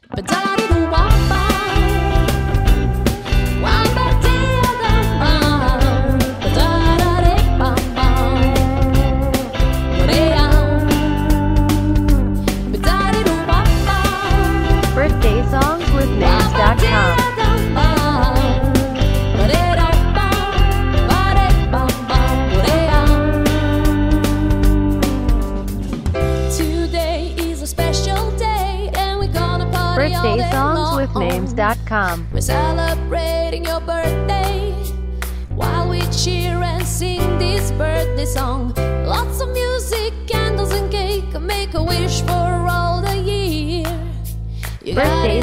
Birthday party Birthday day songs with long. names.com. We're celebrating your birthday while we cheer and sing this birthday song. Lots of music, candles and cake, make a wish for all the year. You Birthday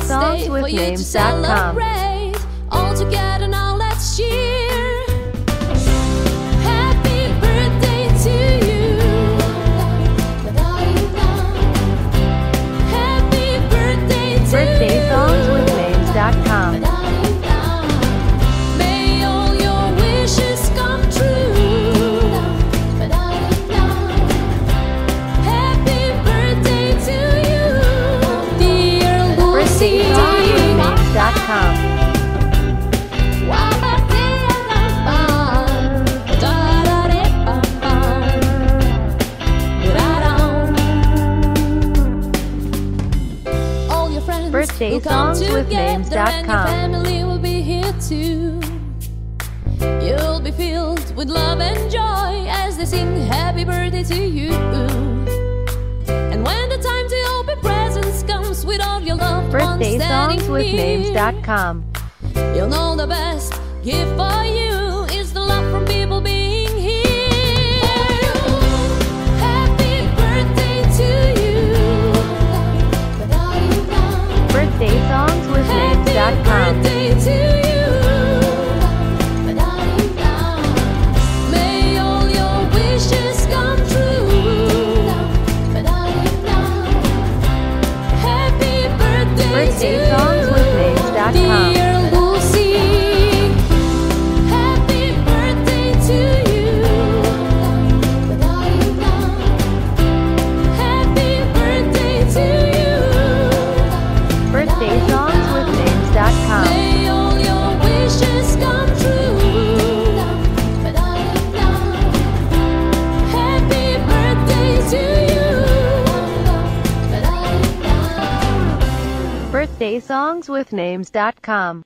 family will be here too. You'll be filled with love and joy as they sing happy birthday to you. And when the time to open presents comes with all your loved Birthday ones songs with near, names.com. You'll know the best gift for you Birthday songs with names.com.